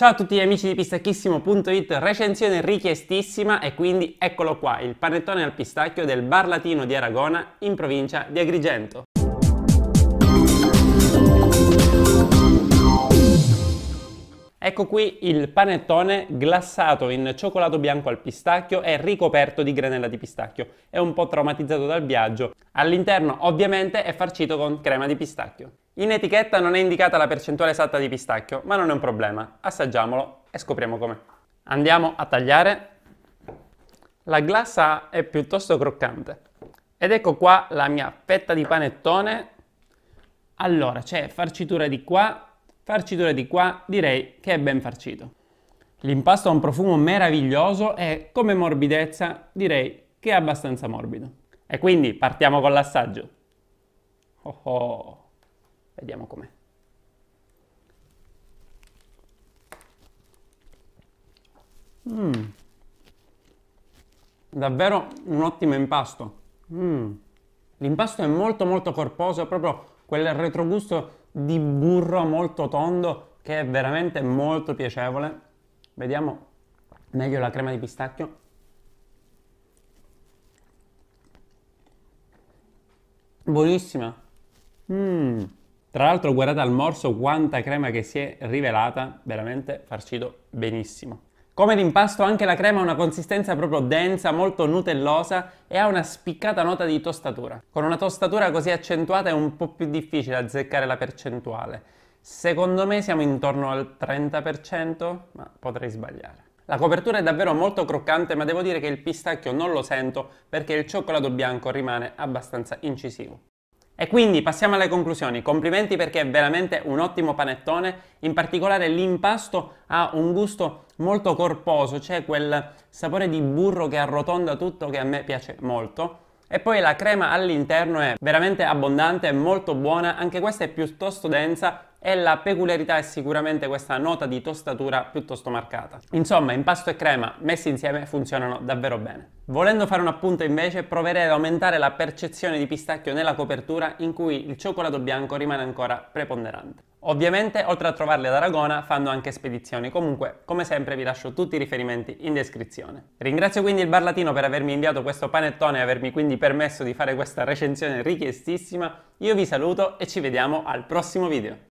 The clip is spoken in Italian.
Ciao a tutti gli amici di pistacchissimo.it, recensione richiestissima e quindi eccolo qua, il panettone al pistacchio del Bar Latino di Aragona in provincia di Agrigento. Ecco qui il panettone glassato in cioccolato bianco al pistacchio e ricoperto di granella di pistacchio. È un po' traumatizzato dal viaggio. All'interno ovviamente è farcito con crema di pistacchio. In etichetta non è indicata la percentuale esatta di pistacchio, ma non è un problema. Assaggiamolo e scopriamo com'è. Andiamo a tagliare. La glassa è piuttosto croccante. Ed ecco qua la mia fetta di panettone. Allora, c'è farcitura di qua farcitura di qua, direi che è ben farcito. L'impasto ha un profumo meraviglioso e come morbidezza direi che è abbastanza morbido. E quindi partiamo con l'assaggio. Oh oh. Vediamo com'è. Mm. Davvero un ottimo impasto. Mm. L'impasto è molto molto corposo, proprio quel retrogusto di burro molto tondo che è veramente molto piacevole. Vediamo meglio la crema di pistacchio. Buonissima. Mm. Tra l'altro guardate al morso quanta crema che si è rivelata, veramente farcito benissimo. Come l'impasto anche la crema ha una consistenza proprio densa, molto nutellosa e ha una spiccata nota di tostatura. Con una tostatura così accentuata è un po' più difficile azzeccare la percentuale. Secondo me siamo intorno al 30%, ma potrei sbagliare. La copertura è davvero molto croccante, ma devo dire che il pistacchio non lo sento perché il cioccolato bianco rimane abbastanza incisivo. E quindi passiamo alle conclusioni. Complimenti perché è veramente un ottimo panettone, in particolare l'impasto ha un gusto molto corposo, c'è quel sapore di burro che arrotonda tutto che a me piace molto. E poi la crema all'interno è veramente abbondante, molto buona, anche questa è piuttosto densa e la peculiarità è sicuramente questa nota di tostatura piuttosto marcata. Insomma, impasto e crema messi insieme funzionano davvero bene. Volendo fare un appunto invece, proverei ad aumentare la percezione di pistacchio nella copertura in cui il cioccolato bianco rimane ancora preponderante. Ovviamente, oltre a trovarli ad Aragona, fanno anche spedizioni. Comunque, come sempre, vi lascio tutti i riferimenti in descrizione. Ringrazio quindi il Bar Latino per avermi inviato questo panettone e avermi quindi permesso di fare questa recensione richiestissima. Io vi saluto e ci vediamo al prossimo video.